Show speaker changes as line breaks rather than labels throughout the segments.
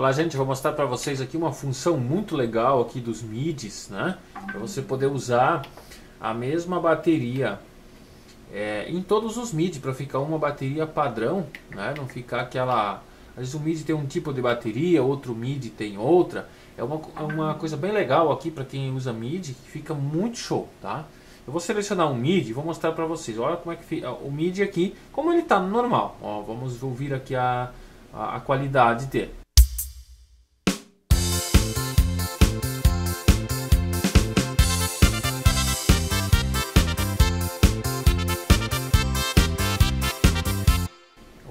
Olá gente, vou mostrar para vocês aqui uma função muito legal aqui dos MIDIs, né? Para você poder usar a mesma bateria é, em todos os MIDI para ficar uma bateria padrão, né? Não ficar aquela... Às vezes o MIDI tem um tipo de bateria, outro MIDI tem outra. É uma, é uma coisa bem legal aqui para quem usa MIDI, que fica muito show, tá? Eu vou selecionar um MIDI e vou mostrar para vocês. Olha como é que fica o MIDI aqui, como ele está normal. Ó, vamos ouvir aqui a, a, a qualidade dele.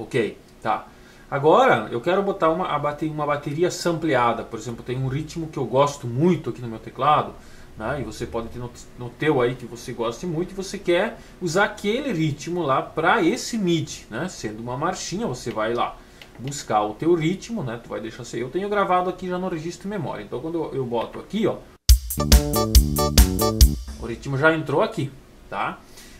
Ok, tá. Agora eu quero botar uma, uma bateria sampleada. Por exemplo, tem um ritmo que eu gosto muito aqui no meu teclado. Né? E você pode ter no, no teu aí que você goste muito e você quer usar aquele ritmo lá para esse MIDI, né? Sendo uma marchinha, você vai lá buscar o teu ritmo, né? Tu vai deixar ser. Eu tenho gravado aqui já no registro de memória. Então quando eu, eu boto aqui, ó, o ritmo já entrou aqui, tá?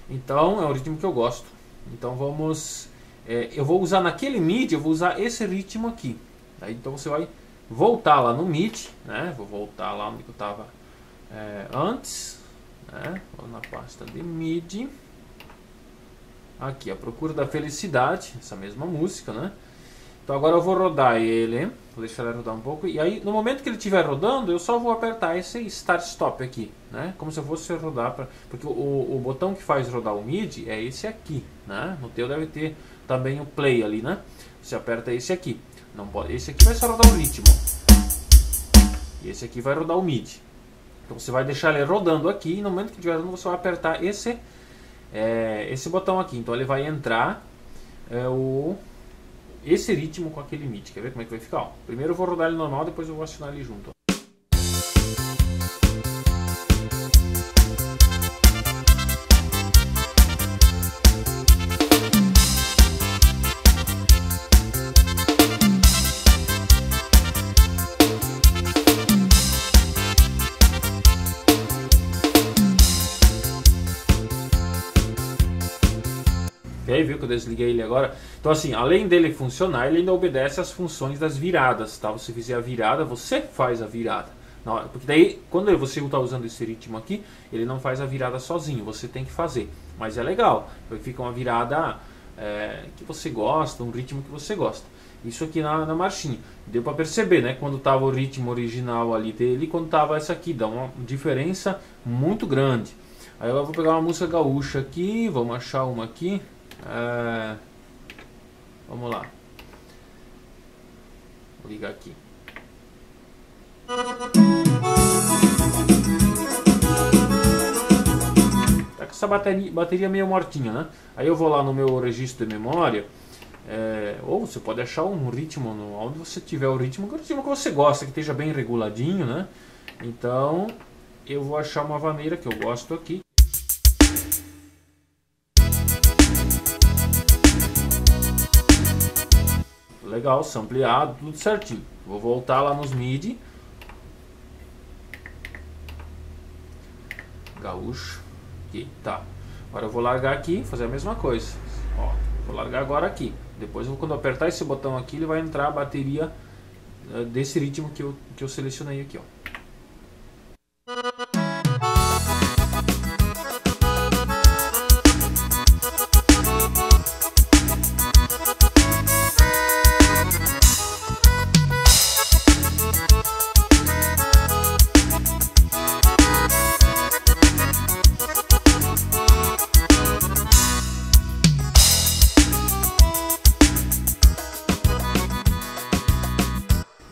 Então é o ritmo que eu gosto. Então vamos é, eu vou usar naquele MIDI, eu vou usar esse ritmo aqui. Aí, então você vai voltar lá no MIDI, né? Vou voltar lá onde eu estava é, antes, né? Vou na pasta de MIDI. Aqui, a procura da felicidade, essa mesma música, né? Então agora eu vou rodar ele, vou deixar ele rodar um pouco. E aí, no momento que ele estiver rodando, eu só vou apertar esse Start Stop aqui, né? Como se eu fosse rodar, pra, porque o, o botão que faz rodar o MIDI é esse aqui, né? No teu deve ter também o play ali, né? Você aperta esse aqui. Não pode, esse aqui vai só rodar o ritmo. E esse aqui vai rodar o MIDI. Então você vai deixar ele rodando aqui e no momento que estiver rodando você vai apertar esse, é, esse botão aqui. Então ele vai entrar é, o, esse ritmo com aquele MIDI. Quer ver como é que vai ficar? Ó, primeiro eu vou rodar ele normal, depois eu vou acionar ele junto. Ok, viu que eu desliguei ele agora? Então assim, além dele funcionar, ele ainda obedece às funções das viradas, tá? Você fizer a virada, você faz a virada. Porque daí, quando você está usando esse ritmo aqui, ele não faz a virada sozinho, você tem que fazer. Mas é legal, fica uma virada é, que você gosta, um ritmo que você gosta. Isso aqui na, na marchinha. Deu para perceber, né? Quando estava o ritmo original ali dele, quando estava essa aqui, dá uma diferença muito grande. Aí eu vou pegar uma música gaúcha aqui, vamos achar uma aqui. É... Vamos lá. Vou ligar aqui. Tá com essa bateria, bateria meio mortinha, né? Aí eu vou lá no meu registro de memória. É, ou você pode achar um ritmo no, onde você tiver o ritmo, o ritmo que você gosta, que esteja bem reguladinho, né? Então eu vou achar uma vaneira que eu gosto aqui. Legal, sampleado, tudo certinho. Vou voltar lá nos MIDI. Gaúcho. Aqui, tá. Agora eu vou largar aqui, fazer a mesma coisa. Ó, vou largar agora aqui. Depois, eu, quando eu apertar esse botão aqui, ele vai entrar a bateria uh, desse ritmo que eu, que eu selecionei aqui, ó.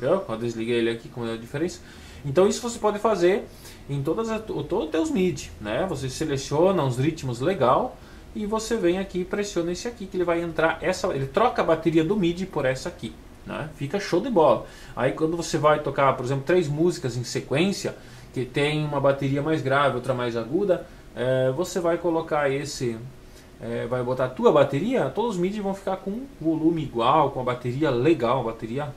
Entendeu? Eu desliguei ele aqui, como é a diferença. Então isso você pode fazer em todas as, todos os teus MIDI, né? Você seleciona os ritmos legal e você vem aqui e pressiona esse aqui que ele vai entrar essa, ele troca a bateria do MIDI por essa aqui, né? Fica show de bola. Aí quando você vai tocar, por exemplo, três músicas em sequência que tem uma bateria mais grave, outra mais aguda, é, você vai colocar esse é, vai botar a tua bateria, todos os MIDI vão ficar com volume igual, com a bateria legal, bateria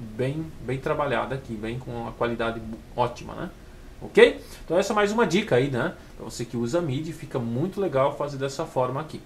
bem, bem trabalhada aqui, bem com a qualidade ótima, né? Ok? Então essa é mais uma dica aí, né? Para você que usa MIDI, fica muito legal fazer dessa forma aqui.